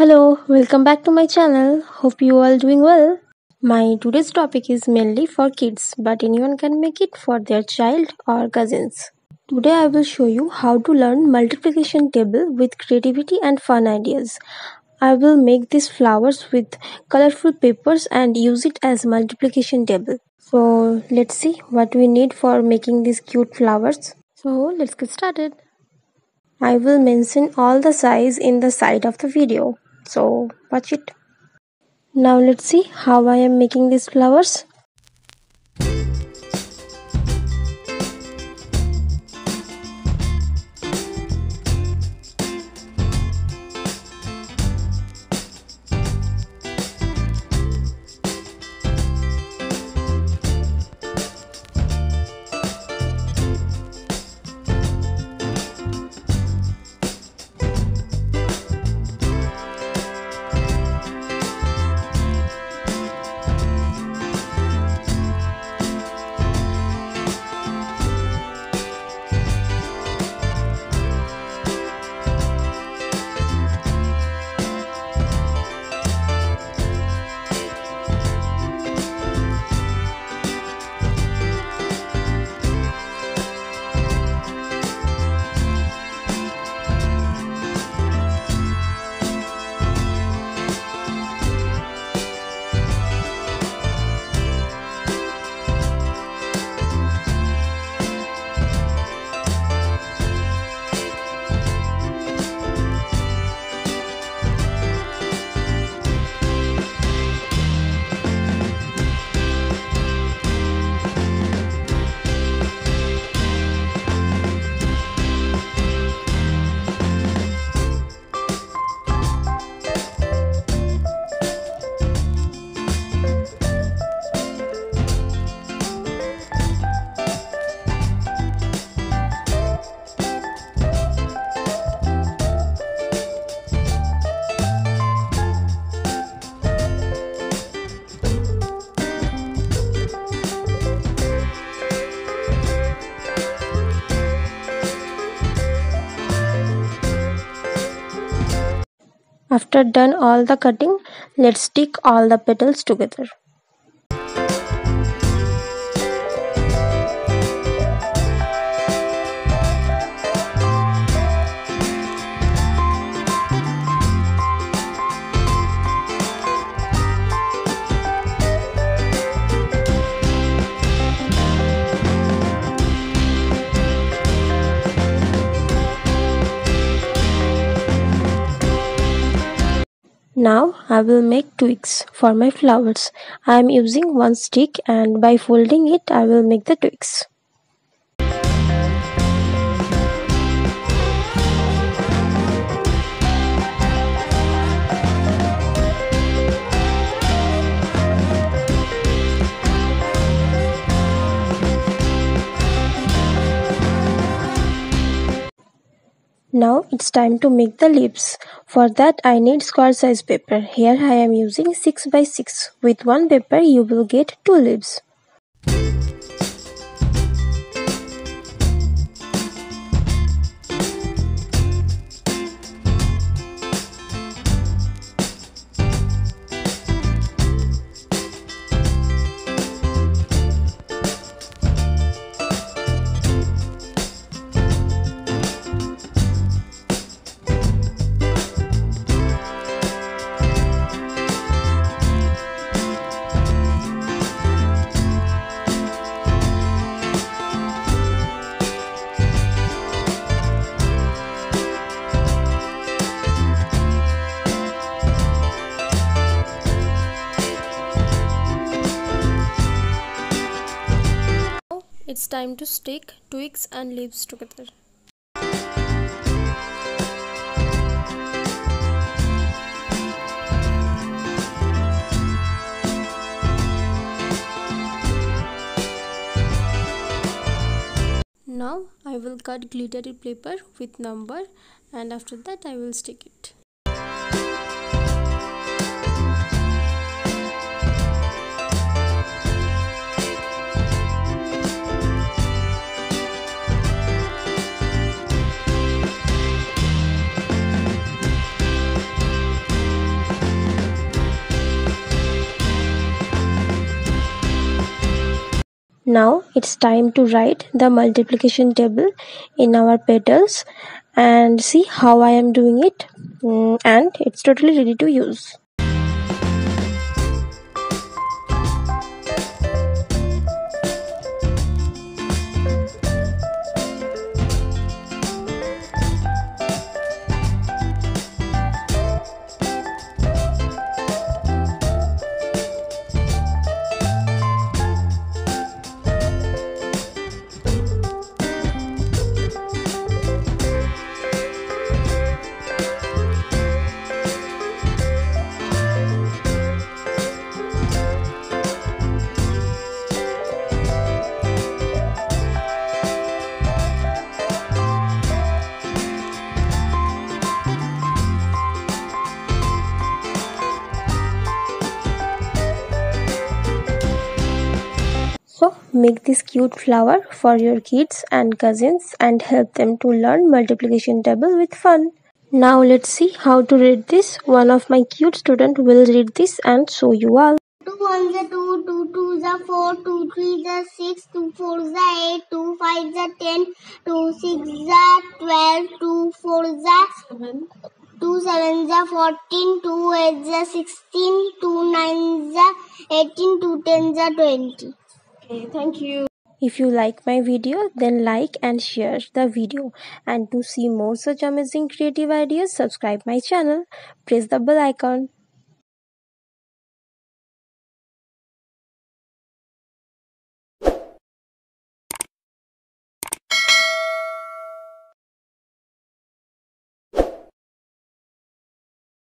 Hello, welcome back to my channel. Hope you all doing well. My today's topic is mainly for kids, but anyone can make it for their child or cousins. Today I will show you how to learn multiplication table with creativity and fun ideas. I will make these flowers with colorful papers and use it as multiplication table. So let's see what we need for making these cute flowers. So let's get started. I will mention all the size in the side of the video so watch it. Now let's see how I am making these flowers After done all the cutting, let's stick all the petals together. I will make twigs for my flowers. I am using one stick and by folding it I will make the twigs. Now it's time to make the leaves. For that I need square size paper. Here I am using 6 by 6. With one paper you will get 2 leaves. It's time to stick twigs and leaves together. Now I will cut glittery paper with number and after that I will stick it. Now it's time to write the multiplication table in our petals and see how I am doing it mm, and it's totally ready to use. Make this cute flower for your kids and cousins and help them to learn multiplication table with fun. Now let's see how to read this. One of my cute student will read this and show you all. 2 1 is 2, 2 2 is 4, 2 3 is 6, 2 4 is 8, 2 5 is 10, 2 6 is 12, 2 4 is 7, 2 7 is 14, 2 8 is 16, 2 9 is 18, 2 10 is 20. Thank you. If you like my video, then like and share the video. And to see more such amazing creative ideas, subscribe my channel. Press the bell icon.